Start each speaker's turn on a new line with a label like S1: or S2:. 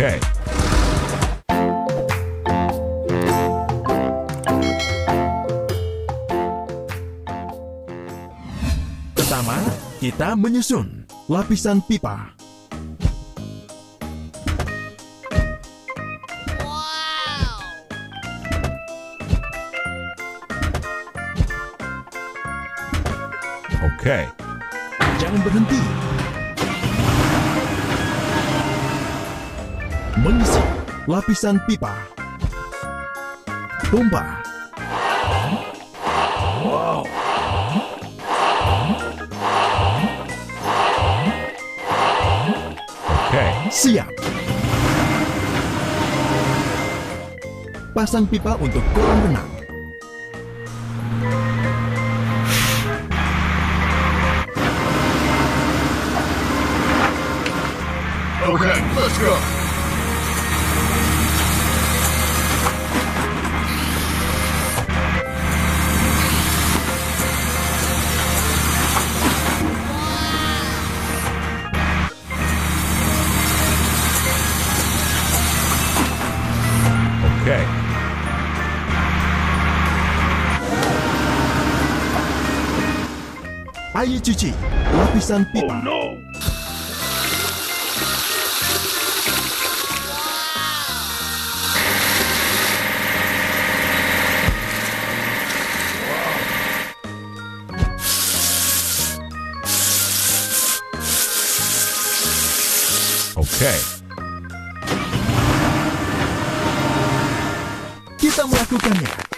S1: Okay. Pertama, kita menyusun lapisan pipa. Oke.
S2: Okay.
S1: Jangan berhenti. Mengisi lapisan pipa. Tumpah.
S2: Okay.
S1: Siap. Pasang pipa untuk kolam renang.
S2: Okay, let's go. Okay.
S1: Ayo cuci lapisan pipa.
S2: Oh, no. Okay.
S1: Kita melakukannya.